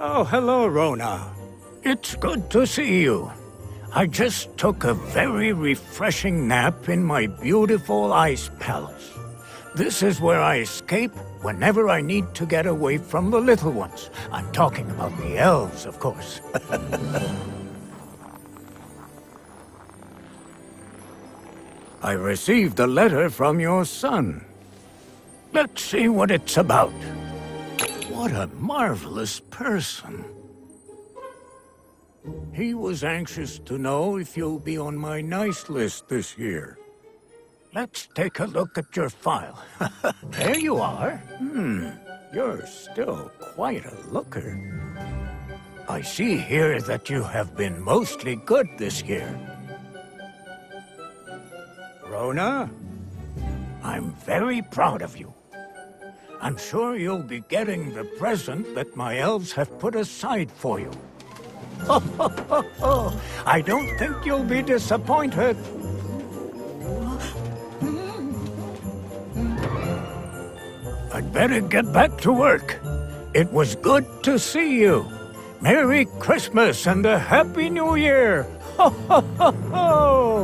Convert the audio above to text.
Oh, hello, Rona. It's good to see you. I just took a very refreshing nap in my beautiful ice palace. This is where I escape whenever I need to get away from the little ones. I'm talking about the elves, of course. I received a letter from your son. Let's see what it's about. What a marvelous person. He was anxious to know if you'll be on my nice list this year. Let's take a look at your file. there you are. Hmm, you're still quite a looker. I see here that you have been mostly good this year. Rona, I'm very proud of you. I'm sure you'll be getting the present that my elves have put aside for you. I don't think you'll be disappointed. I'd better get back to work. It was good to see you. Merry Christmas and a Happy New Year! Ho, ho, ho, ho!